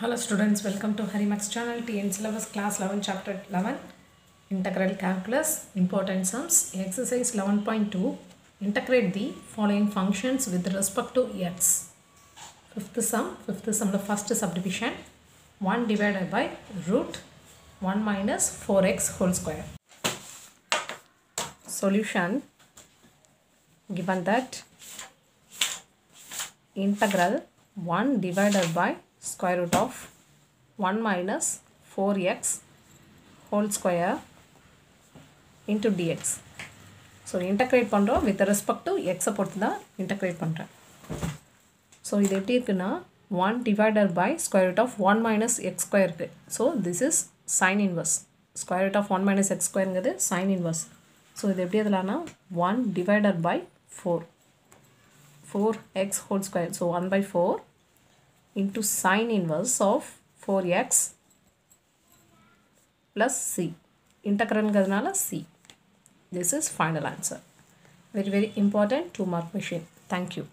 Hello students, welcome to Hare Maths channel TN syllabus class 11 chapter 11 integral calculus important sums exercise 11.2 integrate the following functions with respect to x. Fifth sum fifth sum the first subdivision 1 divided by root 1 minus 4x whole square. Solution given that integral 1 divided by square root of 1 minus 4x whole square into dx. So integrate பண்ணுறோம் with respect to எக்ஸை பொறுத்து தான் integrate பண்ணுறேன் so இது எப்படி இருக்குன்னா one divided by square root of one minus x square இருக்குது so this is sine inverse square root of one minus x ஸ்கொயருங்கிறது sine inverse so இது எப்படி எதுலான்னா one divided by four four x whole square so one by four into sine inverse of 4x plus c integralங்கிறதுனால c this is final answer very very important two mark machine thank you